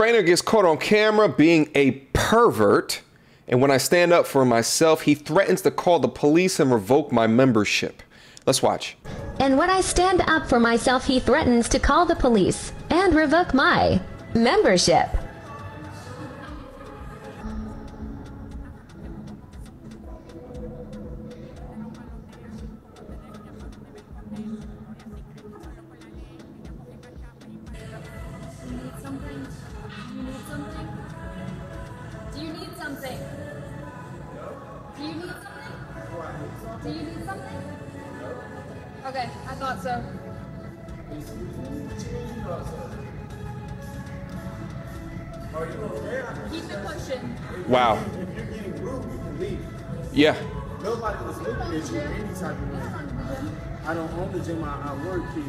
trainer gets caught on camera being a pervert. And when I stand up for myself, he threatens to call the police and revoke my membership. Let's watch. And when I stand up for myself, he threatens to call the police and revoke my membership. Do you need something? Okay, I thought so. Keep it pushing. Wow. If you're getting rude, you can leave. Yeah. Nobody is looking at you any type of way. I don't own the gym, I, I work here.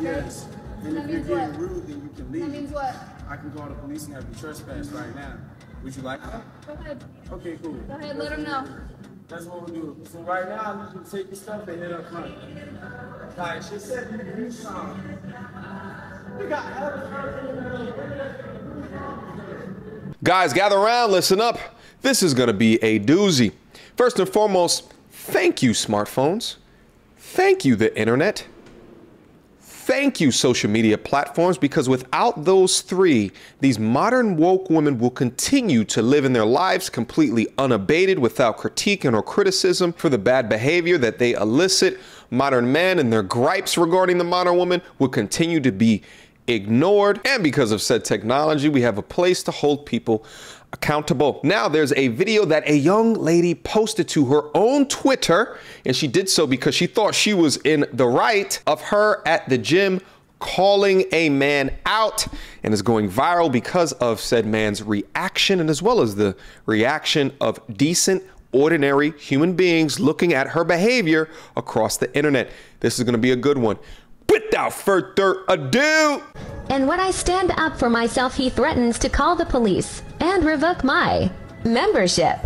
Yes. And That if you're getting what? rude, then you can leave. That means what? I can call the police and have you trespass right now. Would you like that? Go ahead. Okay, cool. Go ahead, let him know. That's what we'll do. So right now, I need you to take your stuff and head up front. Like she said, you do something. We got Guys, gather around, listen up. This is going to be a doozy. First and foremost, thank you, smartphones. Thank you, the internet. Thank you, social media platforms, because without those three, these modern woke women will continue to live in their lives completely unabated without critique and or criticism for the bad behavior that they elicit. Modern men and their gripes regarding the modern woman will continue to be ignored. And because of said technology, we have a place to hold people accountable. Now, there's a video that a young lady posted to her own Twitter, and she did so because she thought she was in the right of her at the gym calling a man out and is going viral because of said man's reaction and as well as the reaction of decent ordinary human beings looking at her behavior across the internet. This is going to be a good one. Without further ado, And when I stand up for myself, he threatens to call the police and revoke my membership.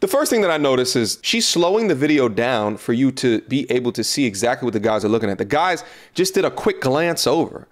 The first thing that I notice is she's slowing the video down for you to be able to see exactly what the guys are looking at. The guys just did a quick glance over.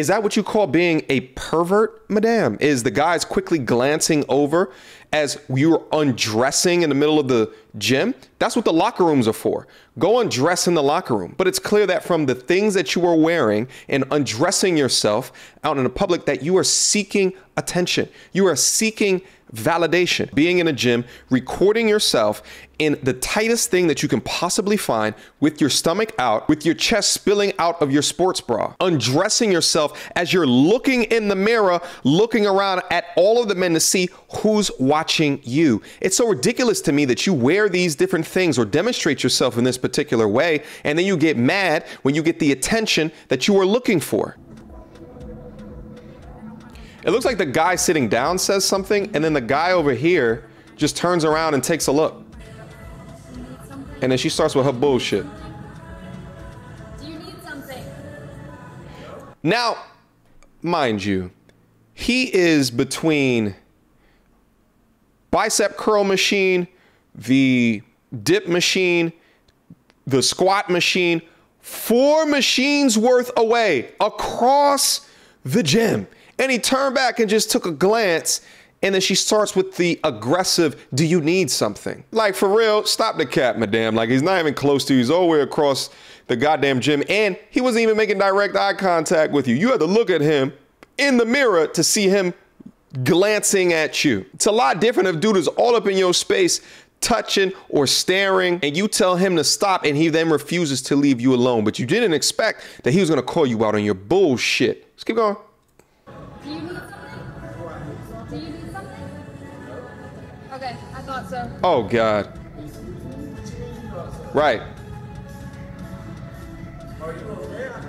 Is that what you call being a pervert, madame? Is the guys quickly glancing over as you're undressing in the middle of the gym? That's what the locker rooms are for. Go undress in the locker room. But it's clear that from the things that you are wearing and undressing yourself out in the public that you are seeking attention. You are seeking validation. Being in a gym, recording yourself in the tightest thing that you can possibly find with your stomach out, with your chest spilling out of your sports bra, undressing yourself as you're looking in the mirror, looking around at all of the men to see who's watching you. It's so ridiculous to me that you wear these different things or demonstrate yourself in this particular way, and then you get mad when you get the attention that you were looking for. It looks like the guy sitting down says something, and then the guy over here just turns around and takes a look. And then she starts with her bullshit. Do you need something? Now, mind you, he is between bicep curl machine, the dip machine, the squat machine, four machines worth away across the gym. And he turned back and just took a glance. And then she starts with the aggressive, do you need something? Like, for real, stop the cat, madame. Like, he's not even close to you. He's all the way across the goddamn gym. And he wasn't even making direct eye contact with you. You had to look at him in the mirror to see him glancing at you. It's a lot different if dude is all up in your space, touching or staring, and you tell him to stop and he then refuses to leave you alone. But you didn't expect that he was gonna call you out on your bullshit. Let's keep going. So. Oh God. Right.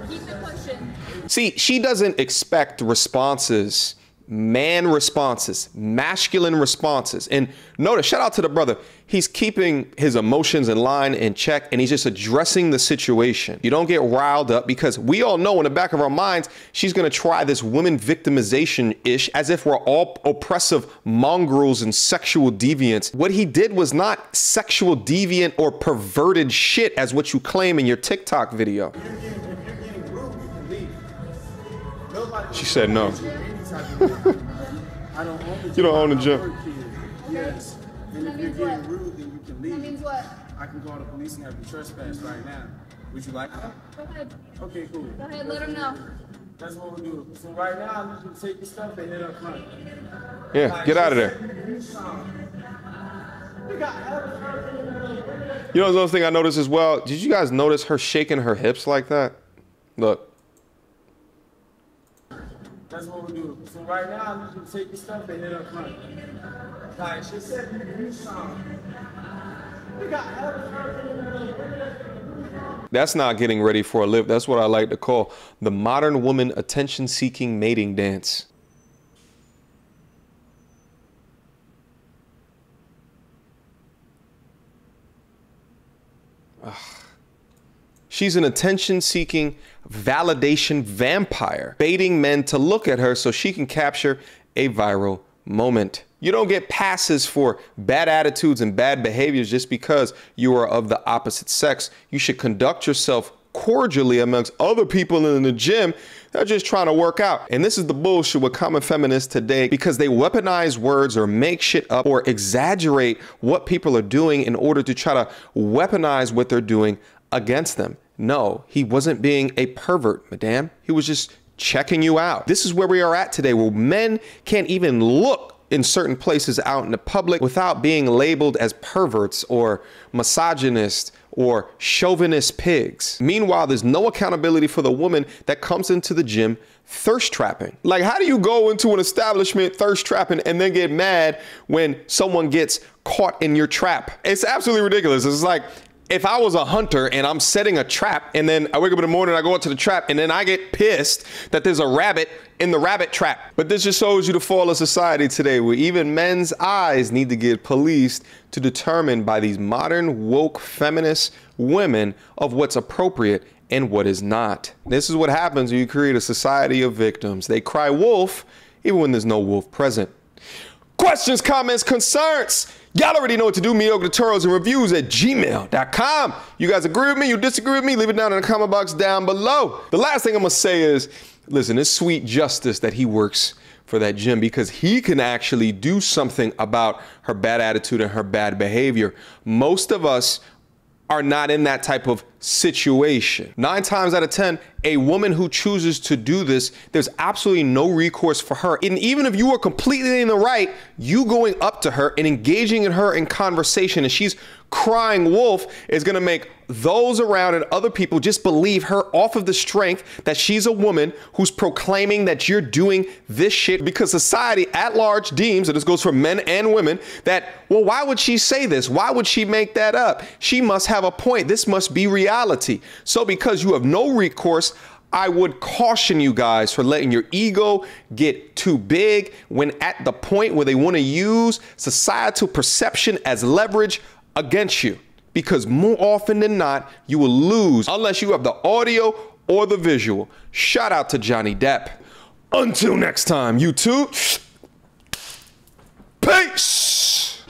Keep it pushing. See, she doesn't expect responses, man responses, masculine responses. And notice, shout out to the brother. He's keeping his emotions in line and check, and he's just addressing the situation. You don't get riled up because we all know in the back of our minds, she's gonna try this women victimization ish as if we're all oppressive mongrels and sexual deviants. What he did was not sexual deviant or perverted shit as what you claim in your TikTok video. If you're getting you can Nobody She said no. Any type of- I don't own the gym. You don't own the gym. Yes. And That if you're means getting what? rude, then you can That leave. means what? I can call the police and have you trespass right now. Would you like that? Go ahead. Okay, cool. Go ahead, let him know. That's what we'll do. So right now, I need you to take your stuff and head up front. Yeah, get out of there. You got everything. You know, another thing I noticed as well. Did you guys notice her shaking her hips like that? Look, That's what we'll do. So right now, you to take your stuff and head up front. Like she said, you something. You got that's not getting ready for a lift. That's what I like to call the modern woman attention seeking mating dance. Ugh. She's an attention seeking validation vampire, baiting men to look at her so she can capture a viral moment. You don't get passes for bad attitudes and bad behaviors just because you are of the opposite sex. You should conduct yourself cordially amongst other people in the gym that are just trying to work out. And this is the bullshit with common feminists today because they weaponize words or make shit up or exaggerate what people are doing in order to try to weaponize what they're doing against them. No, he wasn't being a pervert, madame. He was just checking you out. This is where we are at today, where men can't even look in certain places out in the public without being labeled as perverts or misogynist or chauvinist pigs. Meanwhile, there's no accountability for the woman that comes into the gym thirst trapping. Like, how do you go into an establishment thirst trapping and then get mad when someone gets caught in your trap? It's absolutely ridiculous. It's like, if I was a hunter and I'm setting a trap and then I wake up in the morning, I go out to the trap and then I get pissed that there's a rabbit in the rabbit trap. But this just shows you the fall of society today where even men's eyes need to get policed to determine by these modern woke feminist women of what's appropriate and what is not. This is what happens when you create a society of victims. They cry wolf even when there's no wolf present. Questions, comments, concerns. Y'all already know what to do. Mediocre tutorials and reviews at gmail.com. You guys agree with me? You disagree with me? Leave it down in the comment box down below. The last thing I'm going to say is listen, it's sweet justice that he works for that gym because he can actually do something about her bad attitude and her bad behavior. Most of us are not in that type of situation. Nine times out of 10, a woman who chooses to do this, there's absolutely no recourse for her. And even if you are completely in the right, you going up to her and engaging in her in conversation and she's crying wolf is gonna make those around and other people just believe her off of the strength that she's a woman who's proclaiming that you're doing this shit because society at large deems, and this goes for men and women, that, well, why would she say this? Why would she make that up? She must have a point. This must be reality. So because you have no recourse, I would caution you guys for letting your ego get too big when at the point where they want to use societal perception as leverage against you. Because more often than not, you will lose unless you have the audio or the visual. Shout out to Johnny Depp. Until next time, you YouTube. Peace.